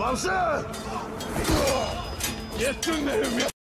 Bamsı! Yettin benim ya!